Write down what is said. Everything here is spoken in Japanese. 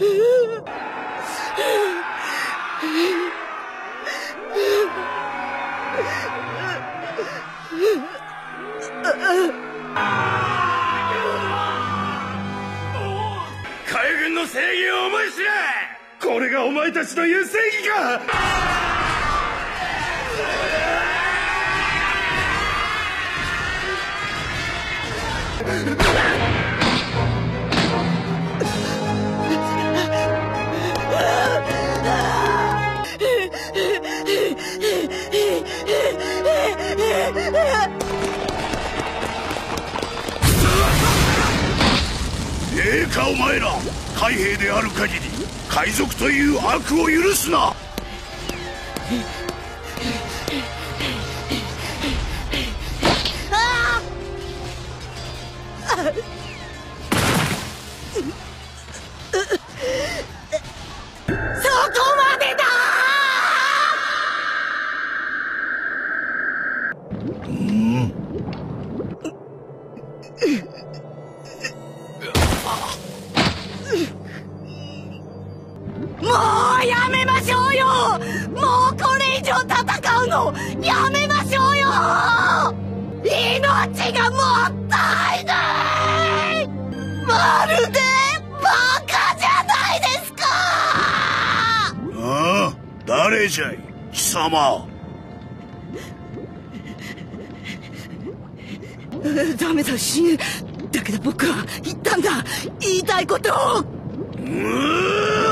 海軍の正義を思い知れ。これがお前たちの言う正義か。ええかお前ら海兵である限り海賊という悪を許すな。もうやめましょうよ。もうこれ以上戦うのやめましょうよ。命がもったいないまるでバカじゃないですか。ああ誰じゃい貴様。ダメだ死ぬ。だけど僕は言ったんだ。言いたいことを。うー